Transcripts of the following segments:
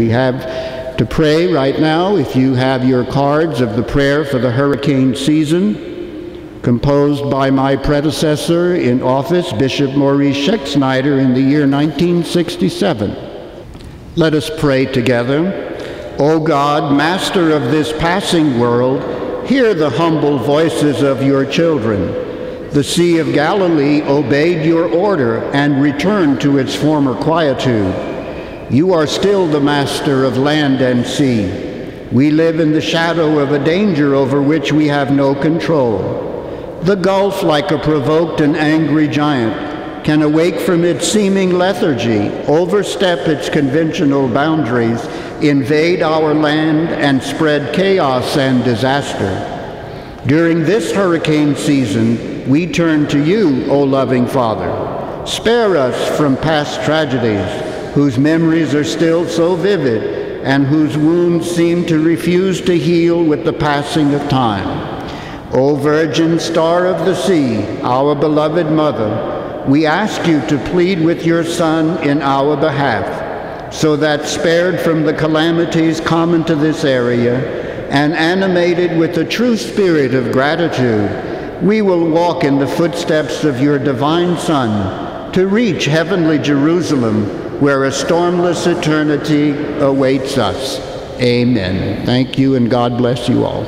We have to pray right now, if you have your cards of the prayer for the hurricane season, composed by my predecessor in office, Bishop Maurice Schexnayder, in the year 1967. Let us pray together. O God, master of this passing world, hear the humble voices of your children. The Sea of Galilee obeyed your order and returned to its former quietude. You are still the master of land and sea. We live in the shadow of a danger over which we have no control. The gulf, like a provoked and angry giant, can awake from its seeming lethargy, overstep its conventional boundaries, invade our land and spread chaos and disaster. During this hurricane season, we turn to you, O loving Father. Spare us from past tragedies, whose memories are still so vivid and whose wounds seem to refuse to heal with the passing of time. O Virgin Star of the Sea, our beloved Mother, we ask you to plead with your Son in our behalf so that spared from the calamities common to this area and animated with a true spirit of gratitude, we will walk in the footsteps of your divine Son to reach heavenly Jerusalem where a stormless eternity awaits us. Amen. Thank you and God bless you all.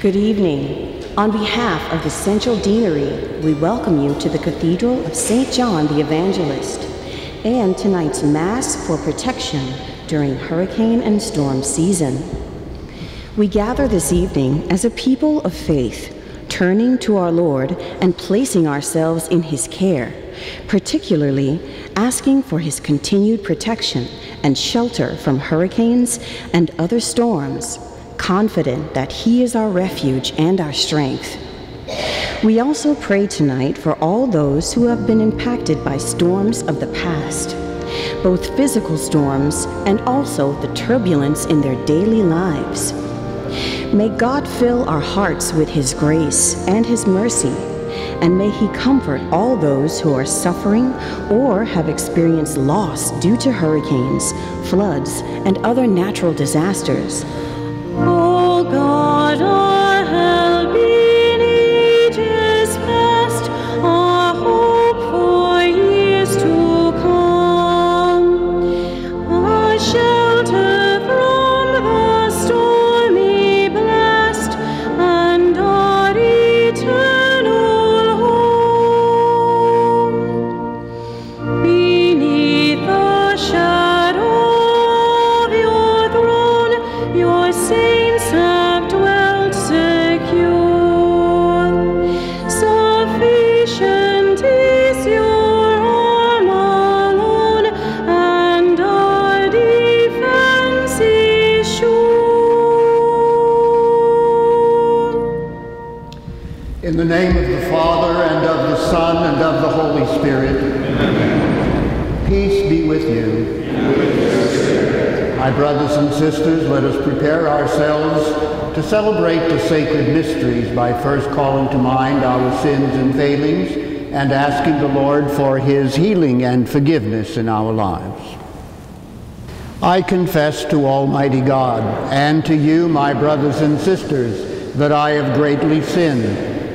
Good evening. On behalf of the Central Deanery, we welcome you to the Cathedral of St. John the Evangelist and tonight's Mass for Protection during hurricane and storm season. We gather this evening as a people of faith, turning to our Lord and placing ourselves in His care, particularly asking for His continued protection and shelter from hurricanes and other storms confident that He is our refuge and our strength. We also pray tonight for all those who have been impacted by storms of the past, both physical storms and also the turbulence in their daily lives. May God fill our hearts with His grace and His mercy, and may He comfort all those who are suffering or have experienced loss due to hurricanes, floods, and other natural disasters sisters, let us prepare ourselves to celebrate the sacred mysteries by first calling to mind our sins and failings and asking the Lord for his healing and forgiveness in our lives. I confess to Almighty God and to you, my brothers and sisters, that I have greatly sinned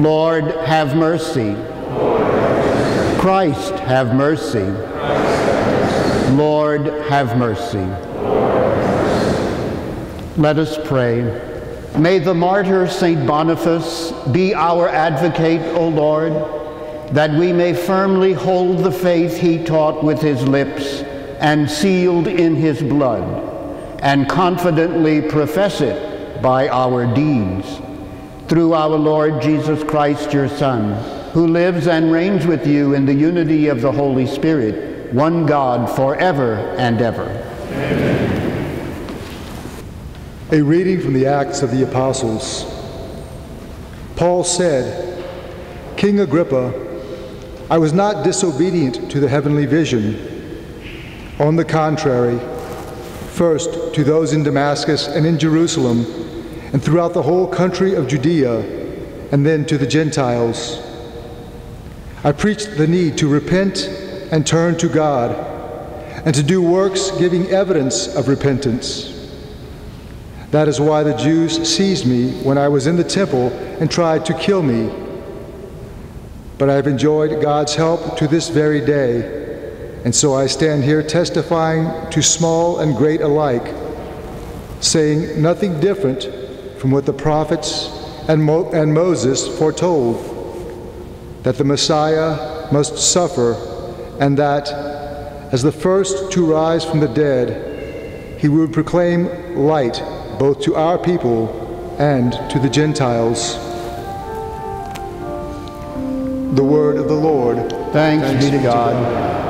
Lord, have mercy. Christ, have mercy. Lord, have mercy. Let us pray. May the martyr St. Boniface be our advocate, O Lord, that we may firmly hold the faith he taught with his lips and sealed in his blood, and confidently profess it by our deeds. Through our Lord Jesus Christ, your Son, who lives and reigns with you in the unity of the Holy Spirit, one God, forever and ever. Amen. A reading from the Acts of the Apostles. Paul said, King Agrippa, I was not disobedient to the heavenly vision. On the contrary, first to those in Damascus and in Jerusalem, and throughout the whole country of Judea, and then to the Gentiles. I preached the need to repent and turn to God, and to do works giving evidence of repentance. That is why the Jews seized me when I was in the temple and tried to kill me. But I have enjoyed God's help to this very day and so I stand here testifying to small and great alike, saying nothing different from what the prophets and, Mo and Moses foretold that the Messiah must suffer, and that, as the first to rise from the dead, he would proclaim light both to our people and to the Gentiles. The word of the Lord. Thanks, Thanks be to God. To God.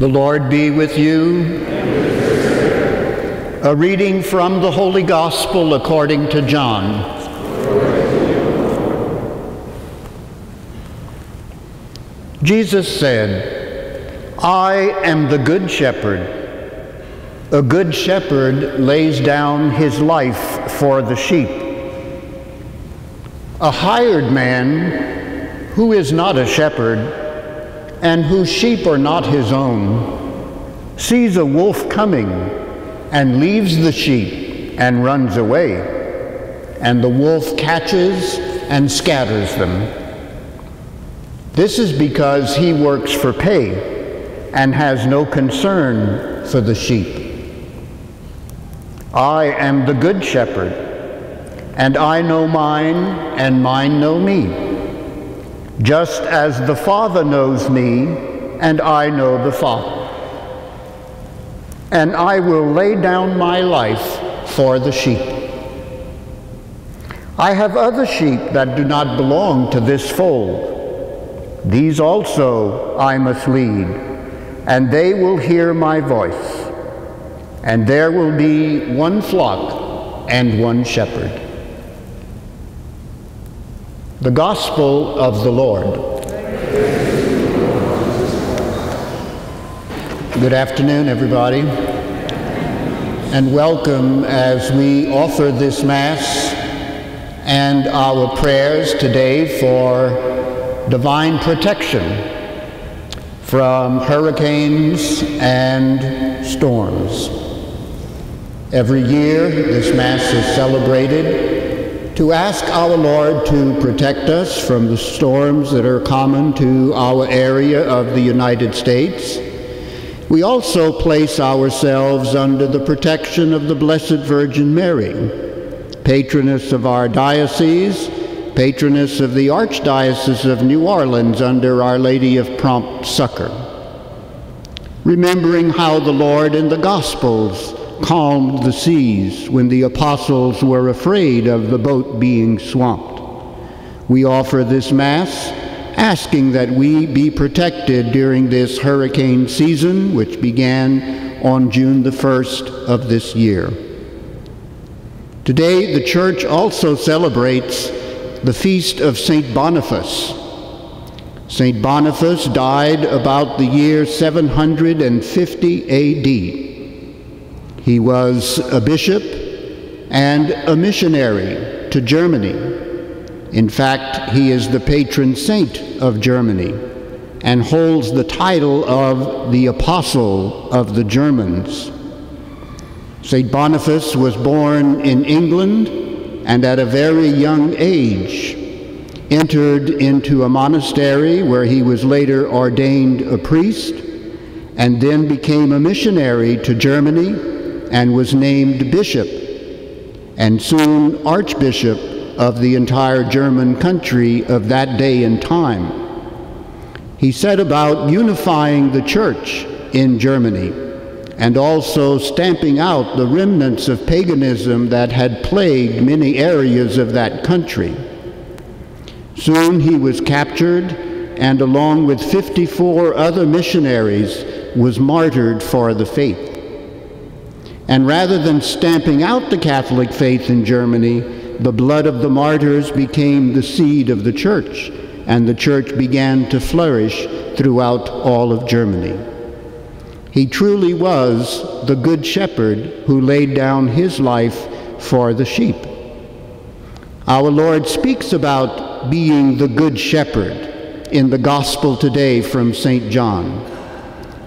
The Lord be with you. A reading from the Holy Gospel according to John. Jesus said, I am the good shepherd. A good shepherd lays down his life for the sheep. A hired man who is not a shepherd and whose sheep are not his own, sees a wolf coming and leaves the sheep and runs away. And the wolf catches and scatters them. This is because he works for pay and has no concern for the sheep. I am the good shepherd, and I know mine, and mine know me just as the Father knows me, and I know the Father. And I will lay down my life for the sheep. I have other sheep that do not belong to this fold. These also I must lead, and they will hear my voice. And there will be one flock and one shepherd. The Gospel of the Lord. Good afternoon, everybody, and welcome as we offer this Mass and our prayers today for divine protection from hurricanes and storms. Every year, this Mass is celebrated to ask our Lord to protect us from the storms that are common to our area of the United States. We also place ourselves under the protection of the Blessed Virgin Mary, patroness of our diocese, patroness of the Archdiocese of New Orleans under Our Lady of Prompt Succor. Remembering how the Lord in the Gospels calmed the seas when the apostles were afraid of the boat being swamped. We offer this Mass asking that we be protected during this hurricane season, which began on June the 1st of this year. Today, the Church also celebrates the feast of St. Boniface, St. Boniface died about the year 750 AD. He was a bishop and a missionary to Germany. In fact, he is the patron saint of Germany and holds the title of the Apostle of the Germans. St. Boniface was born in England and at a very young age entered into a monastery where he was later ordained a priest and then became a missionary to Germany and was named bishop and soon archbishop of the entire German country of that day and time. He set about unifying the church in Germany and also stamping out the remnants of paganism that had plagued many areas of that country. Soon he was captured and, along with 54 other missionaries, was martyred for the faith. And rather than stamping out the Catholic faith in Germany, the blood of the martyrs became the seed of the church, and the church began to flourish throughout all of Germany. He truly was the Good Shepherd who laid down his life for the sheep. Our Lord speaks about being the Good Shepherd in the Gospel today from St. John.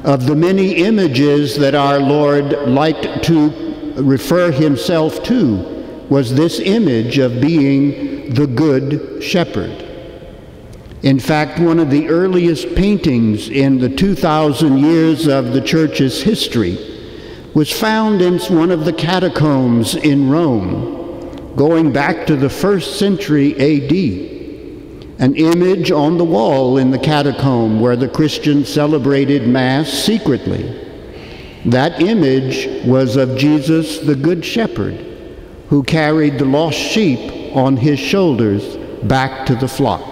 Of the many images that our Lord liked to refer himself to was this image of being the Good Shepherd. In fact, one of the earliest paintings in the 2,000 years of the church's history was found in one of the catacombs in Rome, going back to the first century AD. An image on the wall in the catacomb where the Christians celebrated Mass secretly. That image was of Jesus, the Good Shepherd, who carried the lost sheep on his shoulders back to the flock.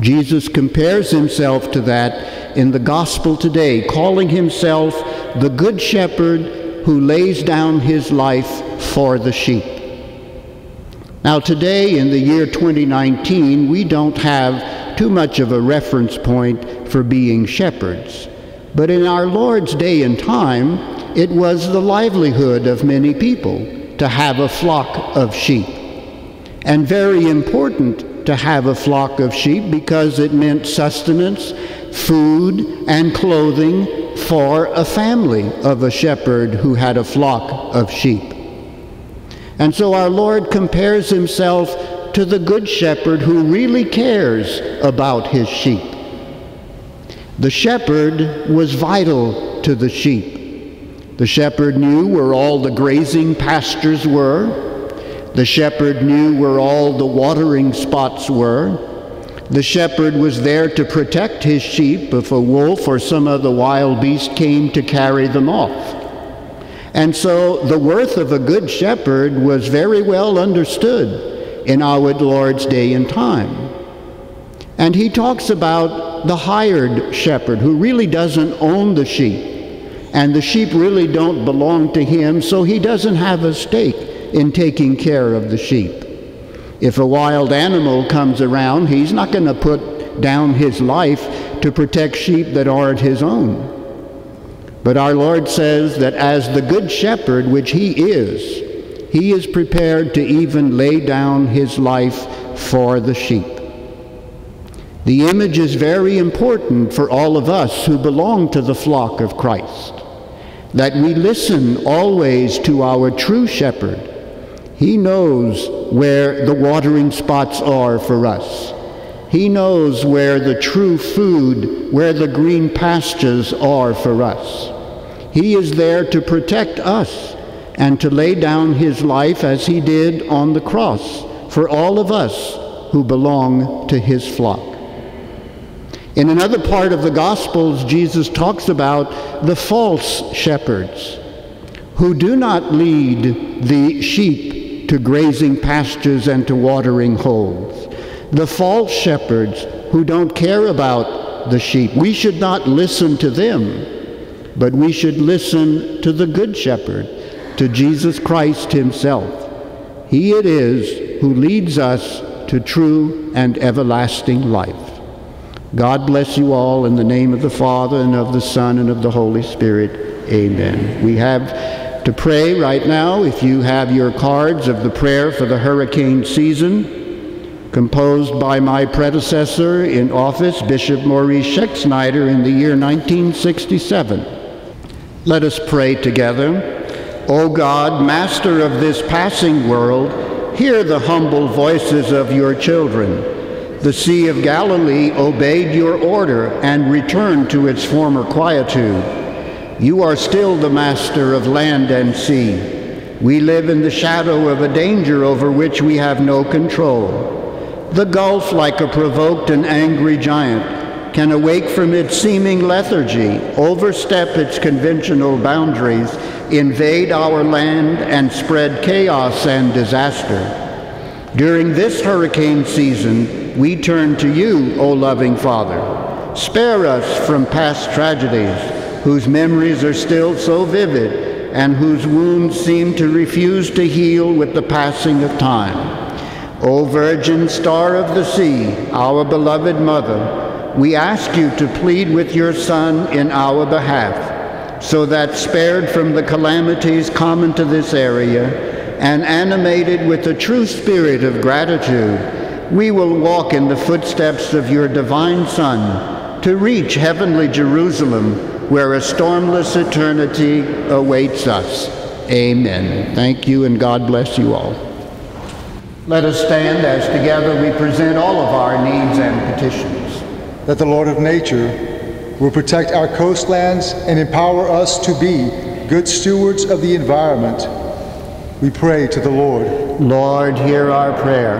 Jesus compares himself to that in the gospel today, calling himself the Good Shepherd who lays down his life for the sheep. Now, today in the year 2019, we don't have too much of a reference point for being shepherds. But in our Lord's day and time, it was the livelihood of many people to have a flock of sheep. And very important to have a flock of sheep because it meant sustenance, food, and clothing for a family of a shepherd who had a flock of sheep. And so our Lord compares himself to the good shepherd who really cares about his sheep. The shepherd was vital to the sheep. The shepherd knew where all the grazing pastures were. The shepherd knew where all the watering spots were. The shepherd was there to protect his sheep if a wolf or some other wild beast came to carry them off. And so the worth of a good shepherd was very well understood in our Lord's day and time. And he talks about the hired shepherd who really doesn't own the sheep. And the sheep really don't belong to him, so he doesn't have a stake in taking care of the sheep. If a wild animal comes around, he's not going to put down his life to protect sheep that aren't his own. But our Lord says that as the good shepherd, which he is, he is prepared to even lay down his life for the sheep. The image is very important for all of us who belong to the flock of Christ, that we listen always to our true shepherd he knows where the watering spots are for us. He knows where the true food, where the green pastures are for us. He is there to protect us and to lay down his life as he did on the cross for all of us who belong to his flock. In another part of the Gospels, Jesus talks about the false shepherds who do not lead the sheep to grazing pastures and to watering holes. The false shepherds who don't care about the sheep, we should not listen to them, but we should listen to the good shepherd, to Jesus Christ himself. He it is who leads us to true and everlasting life. God bless you all in the name of the Father and of the Son and of the Holy Spirit. Amen. We have to pray right now. If you have your cards of the prayer for the hurricane season, composed by my predecessor in office, Bishop Maurice Schexnayder, in the year 1967. Let us pray together. O God, master of this passing world, hear the humble voices of your children the Sea of Galilee obeyed your order and returned to its former quietude. You are still the master of land and sea. We live in the shadow of a danger over which we have no control. The gulf, like a provoked and angry giant, can awake from its seeming lethargy, overstep its conventional boundaries, invade our land, and spread chaos and disaster. During this hurricane season, we turn to you, O loving Father. Spare us from past tragedies, whose memories are still so vivid and whose wounds seem to refuse to heal with the passing of time. O Virgin Star of the Sea, our beloved Mother, we ask you to plead with your Son in our behalf, so that spared from the calamities common to this area and animated with the true spirit of gratitude, we will walk in the footsteps of your divine Son to reach heavenly Jerusalem, where a stormless eternity awaits us. Amen. Thank you, and God bless you all. Let us stand as together we present all of our needs and petitions. That the Lord of nature will protect our coastlands and empower us to be good stewards of the environment. We pray to the Lord. Lord, hear our prayer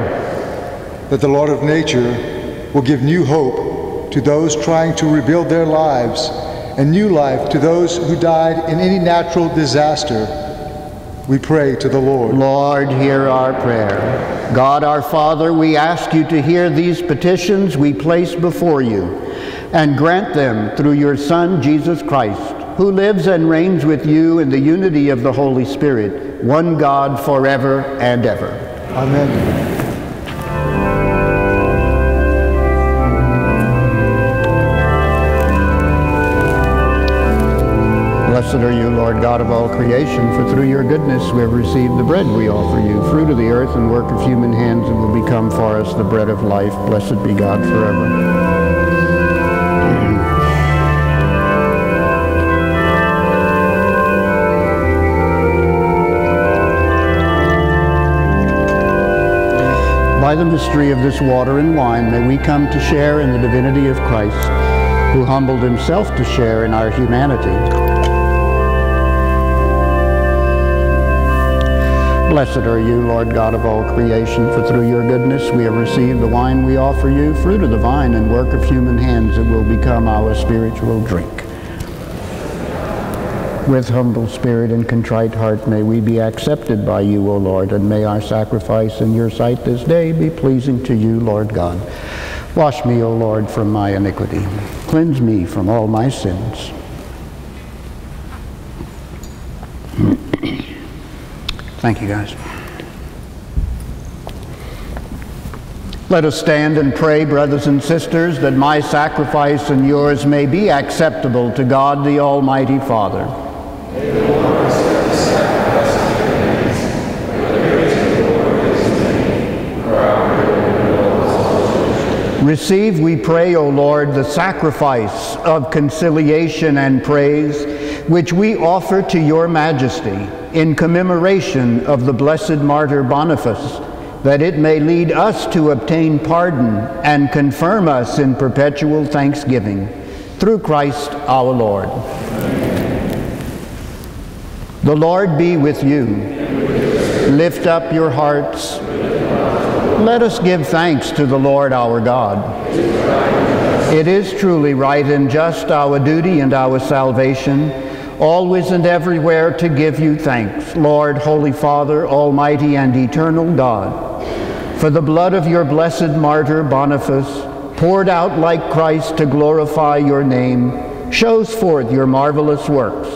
that the Lord of nature will give new hope to those trying to rebuild their lives and new life to those who died in any natural disaster. We pray to the Lord. Lord, hear our prayer. God our Father, we ask you to hear these petitions we place before you and grant them through your Son, Jesus Christ, who lives and reigns with you in the unity of the Holy Spirit, one God forever and ever. Amen. Blessed are you, Lord God of all creation, for through your goodness we have received the bread we offer you, fruit of the earth and work of human hands, and will become for us the bread of life. Blessed be God forever. By the mystery of this water and wine, may we come to share in the divinity of Christ, who humbled himself to share in our humanity. Blessed are you, Lord God of all creation, for through your goodness we have received the wine we offer you, fruit of the vine and work of human hands that will become our spiritual drink. With humble spirit and contrite heart may we be accepted by you, O Lord, and may our sacrifice in your sight this day be pleasing to you, Lord God. Wash me, O Lord, from my iniquity. Cleanse me from all my sins. Thank you, guys. Let us stand and pray, brothers and sisters, that my sacrifice and yours may be acceptable to God the Almighty Father. Receive, we pray, O Lord, the sacrifice of conciliation and praise which we offer to your majesty in commemoration of the blessed martyr Boniface, that it may lead us to obtain pardon and confirm us in perpetual thanksgiving. Through Christ our Lord. The Lord be with you. Lift up your hearts. Let us give thanks to the Lord our God. It is truly right and just our duty and our salvation always and everywhere to give you thanks, Lord, Holy Father, Almighty and eternal God, for the blood of your blessed martyr Boniface, poured out like Christ to glorify your name, shows forth your marvelous works,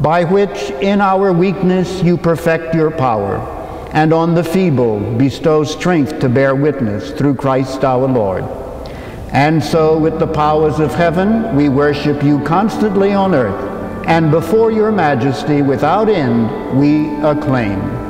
by which in our weakness you perfect your power, and on the feeble bestow strength to bear witness through Christ our Lord. And so, with the powers of heaven, we worship you constantly on earth, and before your majesty without end we acclaim.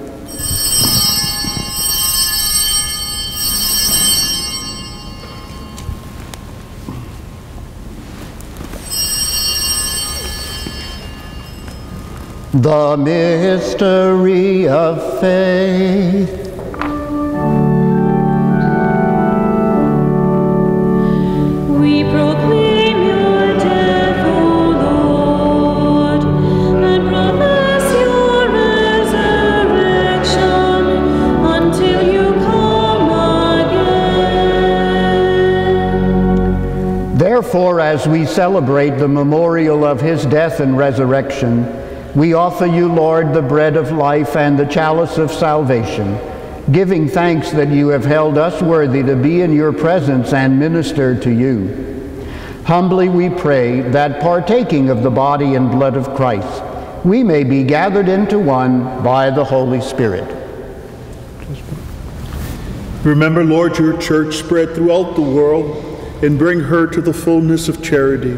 The mystery of faith. We proclaim your death, O Lord, and profess your resurrection until you come again. Therefore, as we celebrate the memorial of his death and resurrection, we offer you, Lord, the bread of life and the chalice of salvation, giving thanks that you have held us worthy to be in your presence and minister to you. Humbly we pray that partaking of the body and blood of Christ, we may be gathered into one by the Holy Spirit. Remember, Lord, your church spread throughout the world and bring her to the fullness of charity,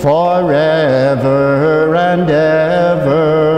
forever and ever.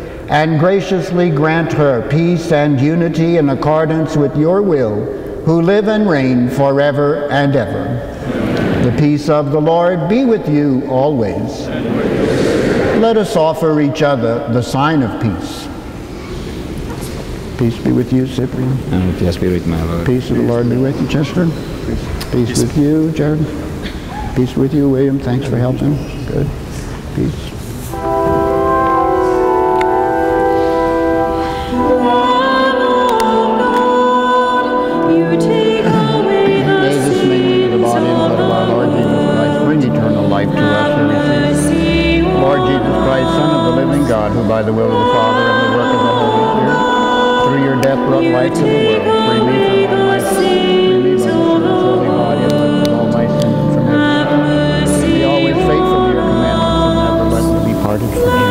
and graciously grant her peace and unity in accordance with your will, who live and reign forever and ever. The peace of the Lord be with you always. Let us offer each other the sign of peace. Peace be with you, Cyprian. And with your spirit, my Lord. Peace of the Lord be with you, Chester. Peace with you, Jared. Peace with you, William. Thanks for helping. Good. Peace. Life to us it. Lord Jesus Christ, Son of the living God, who by the will of the Father and the work of the Holy Spirit, through your death brought life to the world, free me from all my sins, free me the sinner's holy body and from all my sins from every Be always faithful to your commandments and never let me be parted from. You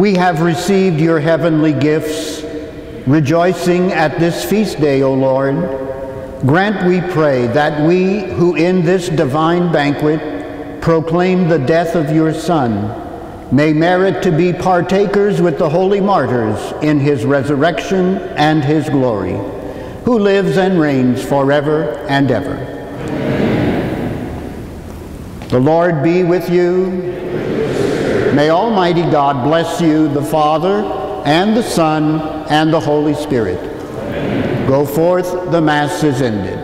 We have received your heavenly gifts, rejoicing at this feast day, O Lord. Grant, we pray, that we who in this divine banquet proclaim the death of your Son may merit to be partakers with the holy martyrs in his resurrection and his glory, who lives and reigns forever and ever. The Lord be with you. May Almighty God bless you, the Father, and the Son, and the Holy Spirit. Go forth, the Mass is ended.